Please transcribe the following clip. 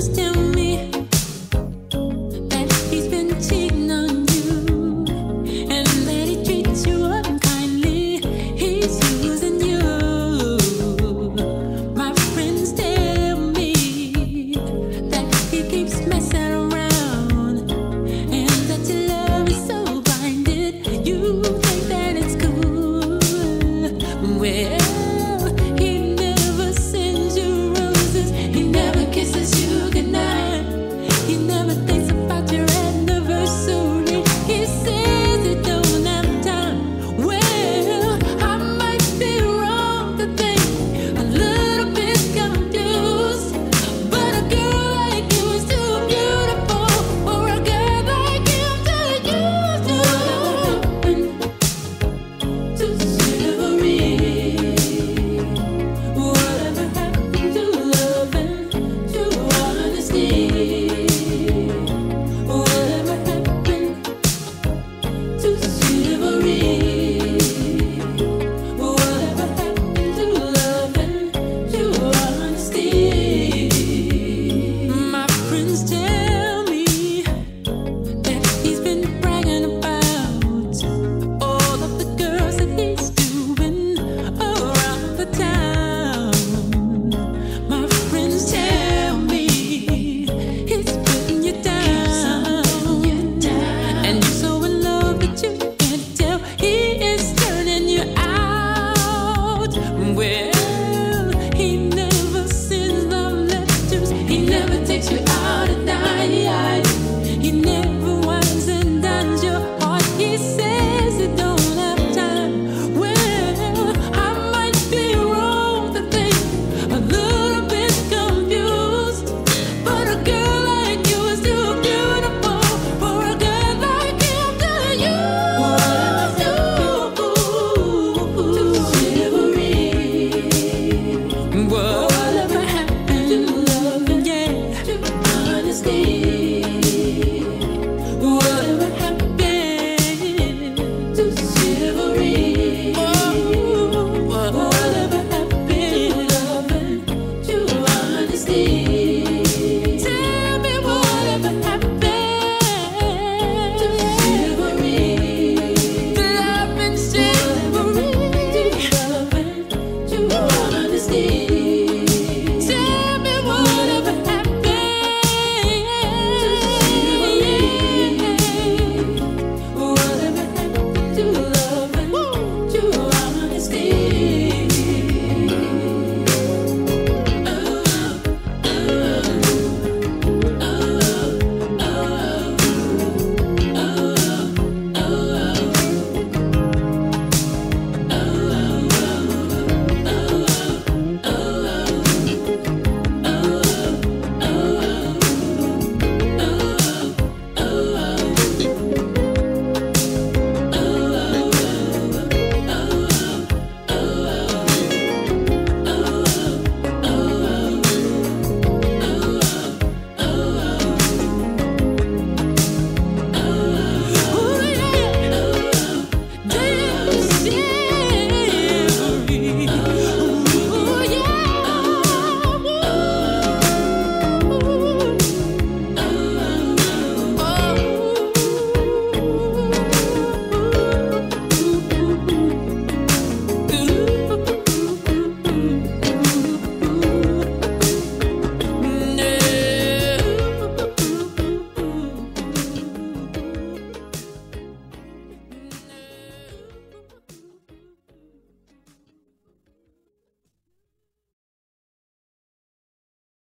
used to